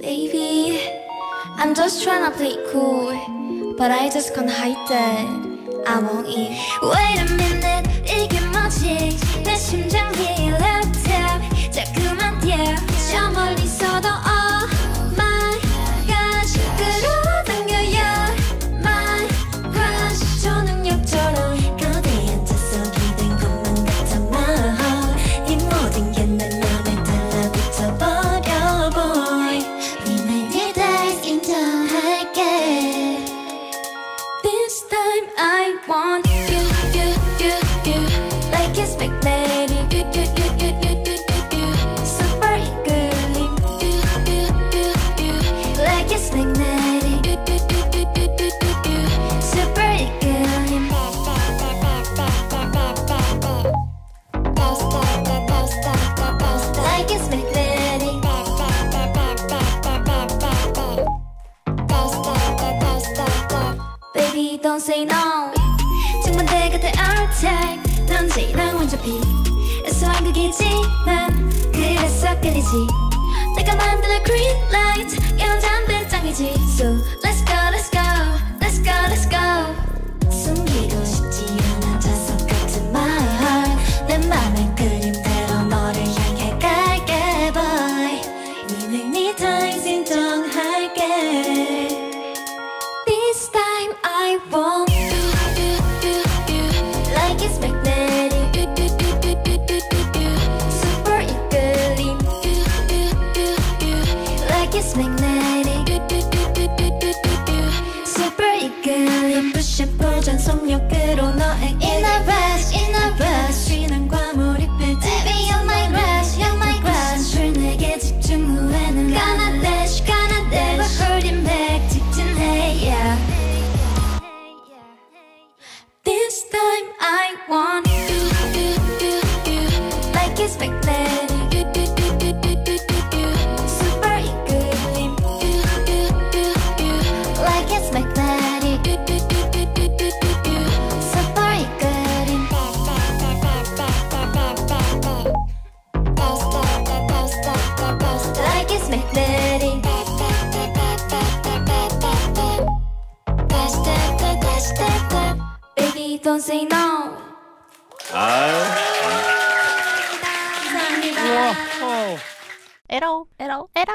Baby, I'm just trying to play cool, but I just can't hide that I want you. Wait a minute, 이게 뭐지? 내 심장이 want you, you, you, you Like it's magnetic You, you, you, you, you, you, you, you Super girly You, you, you, you Like it's magnetic You, you, you, you, you, you, you, you Super girly Like it's magnetic Baby, don't say no 내 곁에 our type 넌 제이랑 완전 피 애써한 극이지만 그래서 끌리지. 내가 만드는 green light 여잔 눈부신 전속력으로 너의 inner rush inner rush 신앙과 몰입해 Baby you're my crush, you're my crush 술 내게 집중 후에는 가나 dash, 가나 dash Never holding back 직진해 yeah This time I want you, you, you, you Like it's magnetic you, don't say no 아유. 감사합니다 에러 에러 에러